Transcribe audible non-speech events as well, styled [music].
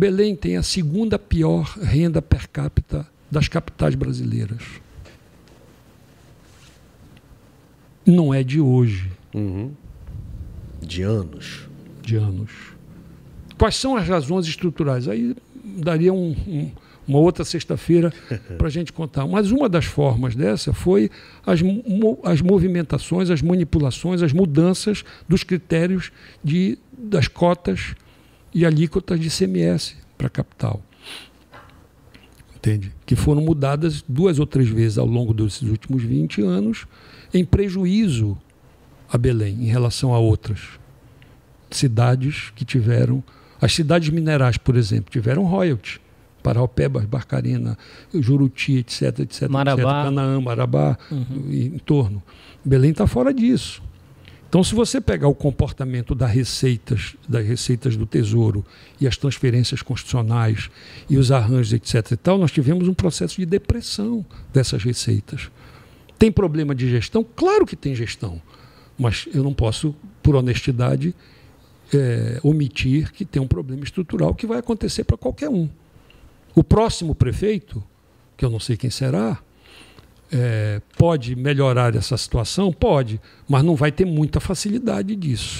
Belém tem a segunda pior renda per capita das capitais brasileiras. Não é de hoje. Uhum. De anos. De anos. Quais são as razões estruturais? Aí daria um, um, uma outra sexta-feira [laughs] para a gente contar. Mas uma das formas dessa foi as, as movimentações, as manipulações, as mudanças dos critérios de, das cotas e alíquotas de CMS para a capital. Entende? Que foram mudadas duas ou três vezes ao longo desses últimos 20 anos, em prejuízo a Belém em relação a outras cidades que tiveram. As cidades minerais, por exemplo, tiveram royalties. Paraupebas, Barcarena, Juruti, etc, etc, Marabá. etc Canaã, Marabá, uhum. em torno. Belém está fora disso. Então, se você pegar o comportamento das receitas, das receitas do Tesouro e as transferências constitucionais e os arranjos, etc. e tal, nós tivemos um processo de depressão dessas receitas. Tem problema de gestão? Claro que tem gestão. Mas eu não posso, por honestidade, é, omitir que tem um problema estrutural que vai acontecer para qualquer um. O próximo prefeito, que eu não sei quem será, é, pode melhorar essa situação? Pode, mas não vai ter muita facilidade disso.